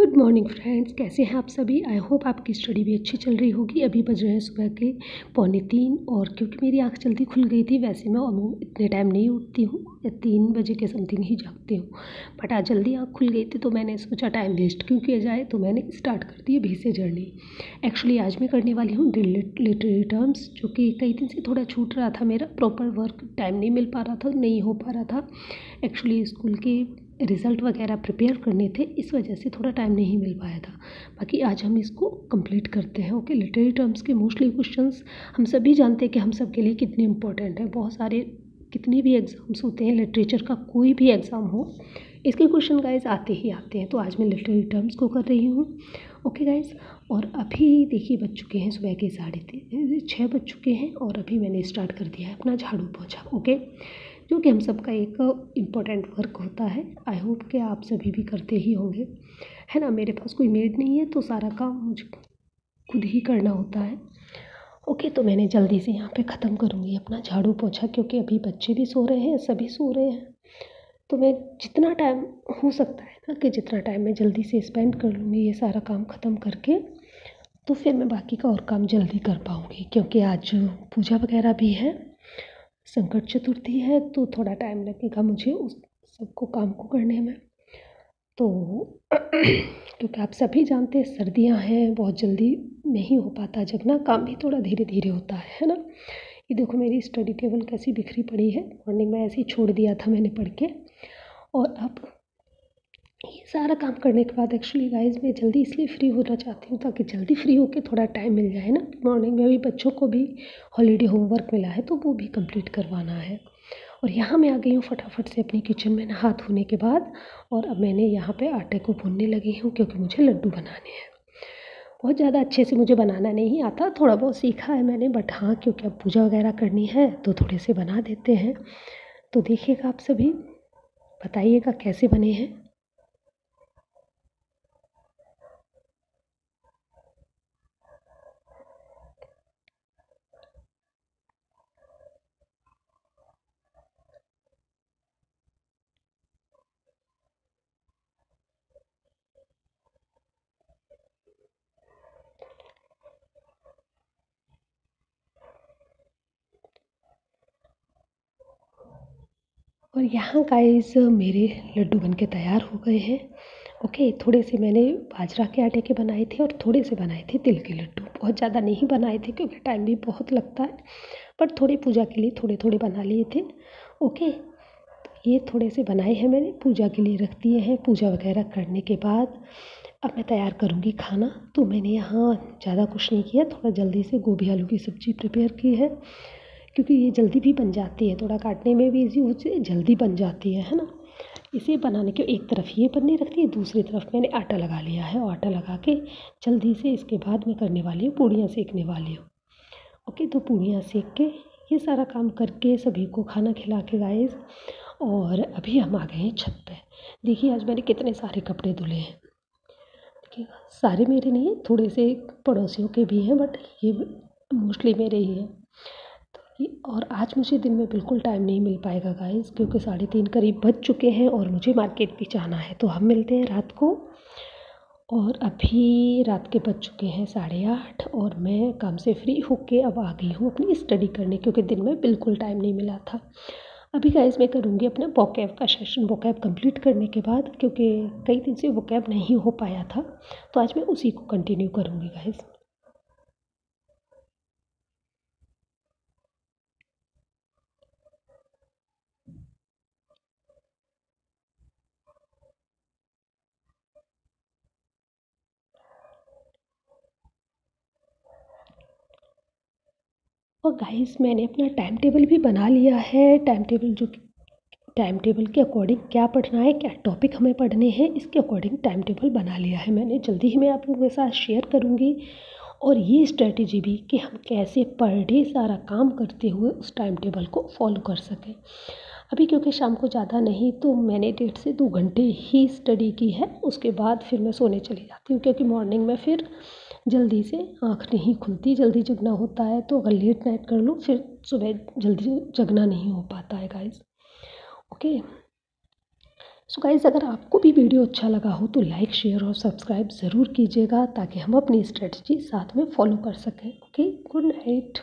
Good morning friends कैसे हैं आप सभी? आई होप आपकी स्टडी भी अच्छी चल रही होगी। अभी बज रहे हैं सुबह के पौने तीन और क्योंकि मेरी आँख जल्दी खुल गई थी, वैसे मैं इतने टाइम नहीं उठती हूँ, या तीन बजे के समथिंग ही जागती हूँ। बट आज जल्दी आँख खुल गई थी तो मैंने सोचा टाइम वेस्ट क्यों किया जाए तो मैंने स्टार्ट कर दी अभी से जर्नी एक्चुअली आज मैं करने वाली हूँ लिटरेरी टर्म्स जो कि कई दिन से थोड़ा छूट रहा था मेरा प्रॉपर वर्क टाइम नहीं मिल पा रहा था, नहीं हो पा रहा था। एक्चुअली स्कूल की रिज़ल्ट वगैरह प्रिपेयर करने थे, इस वजह से थोड़ा टाइम नहीं मिल पाया था। बाकी आज हम इसको कंप्लीट करते हैं ओके लिटरेरी टर्म्स के मोस्टली क्वेश्चंस हम सभी जानते हैं कि हम सब के लिए कितने इंपॉर्टेंट हैं। बहुत सारे कितने भी एग्ज़ाम्स होते हैं लिटरेचर का कोई भी एग्ज़ाम हो, इसके क्वेश्चन गाइज़ आते ही आते हैं। तो आज मैं लिटरेरी टर्म्स को कर रही हूँ ओके गाइज़ और अभी देखिए, बज चुके हैं सुबह के साढ़े तीन छः बज चुके हैं और अभी मैंने स्टार्ट कर दिया है अपना झाड़ू पोछा ओके जो कि हम सबका एक इम्पोर्टेंट वर्क होता है। आई होप कि आप सभी भी करते ही होंगे। है ना? मेरे पास कोई मेड नहीं है तो सारा काम मुझे खुद ही करना होता है। ओके तो मैंने जल्दी से यहाँ पे ख़त्म करूँगी अपना झाड़ू पोछा, क्योंकि अभी बच्चे भी सो रहे हैं, सभी सो रहे हैं। तो मैं जितना टाइम हो सकता है ना, कि जितना टाइम मैं जल्दी से स्पेंड कर लूँगी, ये सारा काम ख़त्म करके तो फिर मैं बाकी का और काम जल्दी कर पाऊँगी, क्योंकि आज पूजा वगैरह भी है। संकट चतुर्थी है तो थोड़ा टाइम लगेगा मुझे उस सबको काम को करने में। तो क्योंकि आप सभी जानते हैं सर्दियाँ हैं, बहुत जल्दी नहीं हो पाता जब ना काम भी थोड़ा धीरे धीरे होता है है ना? ये देखो, मेरी स्टडी टेबल कैसी बिखरी पड़ी है। मॉर्निंग में ऐसे ही छोड़ दिया था मैंने पढ़ के। और अब ये सारा काम करने के बाद एक्चुअली गाइज़ मैं जल्दी इसलिए फ्री होना चाहती हूँ ताकि जल्दी फ्री होकर थोड़ा टाइम मिल जाए ना। मॉर्निंग में भी बच्चों को भी हॉलीडे होमवर्क मिला है तो वो भी कंप्लीट करवाना है। और यहाँ मैं आ गई हूँ फटाफट से अपनी किचन में नहा धोने के बाद, और अब मैंने यहाँ पे आटे को भूनने लगी हूँ क्योंकि मुझे लड्डू बनाने हैं। बहुत ज़्यादा अच्छे से मुझे बनाना नहीं आता, थोड़ा बहुत सीखा है मैंने बट हाँ क्योंकि अब पूजा वगैरह करनी है तो थोड़े से बना देते हैं। तो देखिएगा आप सभी, बताइएगा कैसे बने हैं। और यहाँ गाइस मेरे लड्डू बन के तैयार हो गए हैं। ओके थोड़े से मैंने बाजरा के आटे के बनाए थे और थोड़े से बनाए थे तिल के लड्डू। बहुत ज़्यादा नहीं बनाए थे क्योंकि टाइम भी बहुत लगता है पर थोड़े पूजा के लिए थोड़े थोड़े बना लिए थे। ओके ये थोड़े से बनाए हैं मैंने। पूजा के लिए रख दिए हैं। पूजा वगैरह करने के बाद अब मैं तैयार करूँगी खाना। तो मैंने यहाँ ज़्यादा कुछ नहीं किया। थोड़ा जल्दी से गोभी, आलू की सब्ज़ी प्रिपेयर की है। क्योंकि ये जल्दी भी बन जाती है, थोड़ा काटने में भी इजी से जल्दी बन जाती है है ना? इसे बनाने के एक तरफ़ ये बनने रखती है, दूसरी तरफ़ मैंने आटा लगा लिया है और आटा लगा के जल्दी से इसके बाद मैं करने वाली हूँ, पूड़ियाँ सेकने वाली हूँ। ओके तो पूड़ियाँ सेक के ये सारा काम करके सभी को खाना खिला के गाइस और अभी हम आ गए हैं छत पे। देखिए, आज मैंने कितने सारे कपड़े धुले हैं। देखिए, सारे मेरे नहीं हैं थोड़े से पड़ोसियों के भी हैं बट ये मोस्टली मेरे ही हैं। और आज मुझे दिन में बिल्कुल टाइम नहीं मिल पाएगा गाइस क्योंकि साढ़े तीन करीब बज चुके हैं और मुझे मार्केट भी जाना है। तो हम मिलते हैं रात को। और अभी रात के बज चुके हैं साढ़े आठ और मैं काम से फ्री होके अब आ गई हूँ अपनी स्टडी करने, क्योंकि दिन में बिल्कुल टाइम नहीं मिला था। अभी गाइस मैं करूँगी अपना वोकैब का सेशन वोकैब कंप्लीट करने के बाद, क्योंकि कई दिन से वोकैब नहीं हो पाया था। तो आज मैं उसी को कंटिन्यू करूँगी गाइस और गाइस मैंने अपना टाइम टेबल भी बना लिया है। टाइम टेबल जो टाइम टेबल के अकॉर्डिंग क्या पढ़ना है, क्या टॉपिक हमें पढ़ने हैं, इसके अकॉर्डिंग टाइम टेबल बना लिया है मैंने। जल्दी ही मैं आप लोगों के साथ शेयर करूँगी। और ये स्ट्रेटजी भी कि हम कैसे पर डे सारा काम करते हुए उस टाइम टेबल को फॉलो कर सकें। अभी क्योंकि शाम को ज़्यादा नहीं तो मैंने डेढ़ से दो घंटे ही स्टडी की है। उसके बाद फिर मैं सोने चली जाती हूँ, क्योंकि मॉर्निंग में फिर जल्दी से आँख नहीं खुलती, जल्दी जगना होता है तो अगर लेट नाइट कर लो, फिर सुबह जल्दी जगना नहीं हो पाता है गाइज़ ओके सो गाइज़ अगर आपको भी वीडियो अच्छा लगा हो तो लाइक शेयर और सब्सक्राइब ज़रूर कीजिएगा, ताकि हम अपनी स्ट्रेटजी साथ में फॉलो कर सकें। Okay good night